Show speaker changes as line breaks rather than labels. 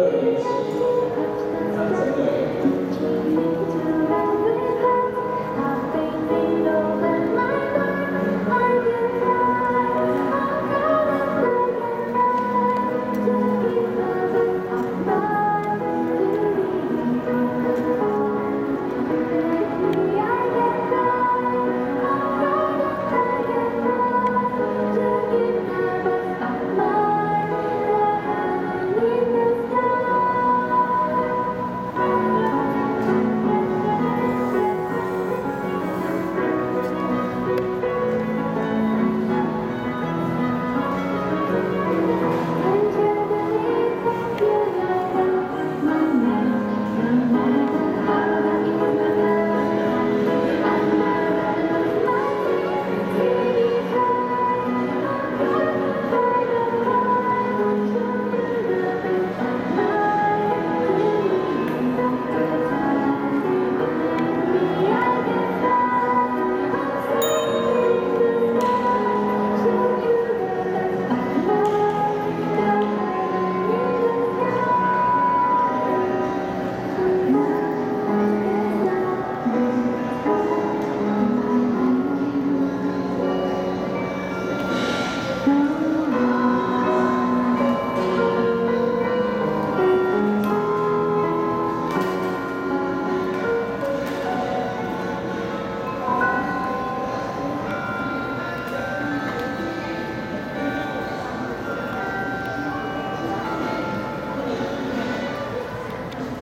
Senhor.